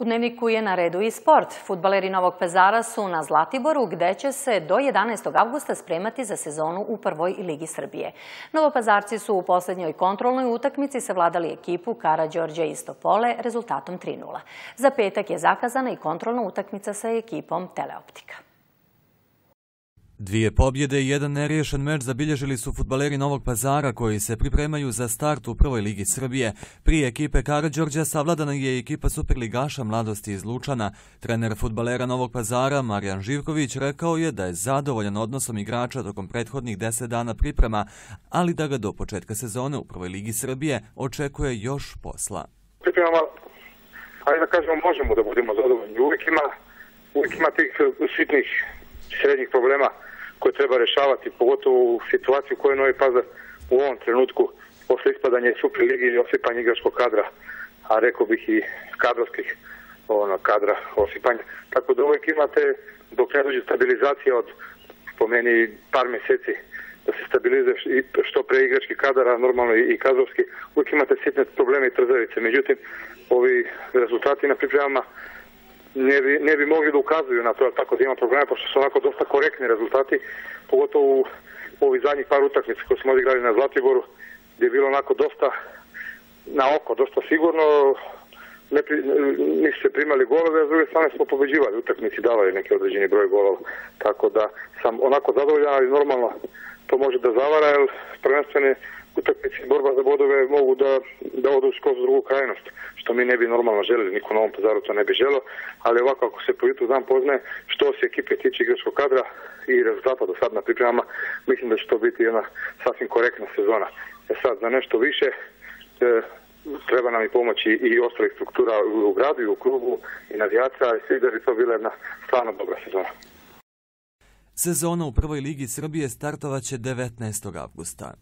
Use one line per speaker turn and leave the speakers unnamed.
U dnevniku je na redu i sport. Futbaleri Novog Pezara su na Zlatiboru gde će se do 11. avgusta spremati za sezonu u prvoj Ligi Srbije. Novopazarci su u posljednjoj kontrolnoj utakmici savladali ekipu Kara Đorđe Istopole rezultatom 3-0. Za petak je zakazana i kontrolna utakmica sa ekipom Teleoptika.
Dvije pobjede i jedan neriješen meč zabilježili su futbaleri Novog pazara koji se pripremaju za start u prvoj ligi Srbije. Prije ekipe Karadžorđa savladana je ekipa superligaša mladosti iz Lučana. Trener futbalera Novog pazara Marijan Živković rekao je da je zadovoljan odnosom igrača tokom prethodnih deset dana priprema, ali da ga do početka sezone u prvoj ligi Srbije očekuje još posla.
Pripremama, ajde da kažemo, možemo da budemo zadovoljni. Uvijek ima, uvijek ima tih sitnih srednjih problema koje treba rešavati, pogotovo u situaciju u kojoj Novi Pazar u ovom trenutku posle ispadanja Super Ligi ili osipanja igračkog kadra, a rekao bih i kadrovskih ono, kadra osipanja. Tako da uvijek imate, dok ne dođe stabilizacija od po meni par meseci, da se stabilizuje što pre igrački kadar, a normalno i kadrovski, uvijek imate sitne probleme i trzavice. Međutim, ovi rezultati na pripremama ne bi, ne bi mogli da ukazuju na to tako da ima problema, pošto su onako dosta korektni rezultati, pogotovo u ovih zadnjih par utakmica koje smo odigrali na Zlatiboru, gdje je bilo onako dosta na oko, dosta sigurno, ne pri, primali golove, a s druge strane smo pobeđivali utakmici, davali neki određeni broj golova. Tako da sam onako zadovoljan, ali normalno to može da zavara, jer prvenstvene utakmice borba za bodove mogu da, da odu skroz drugu krajnost, što mi ne bi normalno želeli, niko na ovom pazaru to ne bi želo, ali ovako ako se po YouTube dan poznaje što se ekipe tiče igračkog kadra i rezultata do sad na pripremama, mislim da će to biti jedna sasvim korektna sezona. E sad, za nešto više, e, treba nam i pomoći i ostalih struktura u gradu i u klubu i navijača i svi da bi to bila jedna stvarno dobra sezona.
Sezona u prvoj ligi Srbije startovaće 19. avgusta.